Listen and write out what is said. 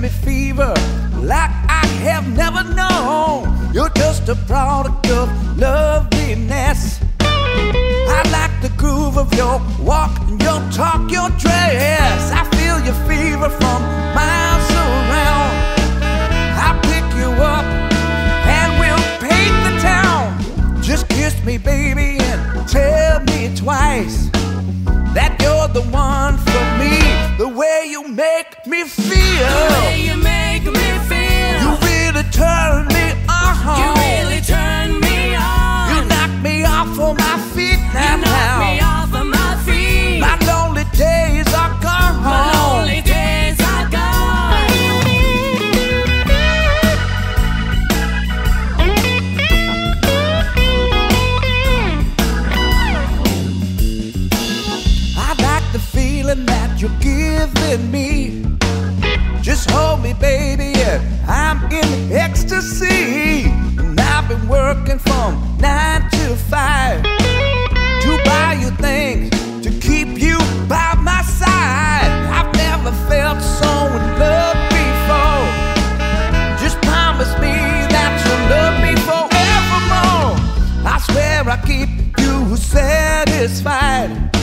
me fever like I have never known. You're just a product of loveliness. I like the groove of your walk, your talk, your dress. I feel your fever from miles around. I'll pick you up and we'll paint the town. Just kiss me, baby, and tell me twice that you're the one way you make me feel. The way you make me feel. You really turn me on. You really turn me on. You knock me off of my feet now. Giving me. Just hold me, baby, and I'm in ecstasy. And I've been working from nine to five to buy you things to keep you by my side. I've never felt so in love before. Just promise me that you'll love me forevermore. I swear I keep you satisfied.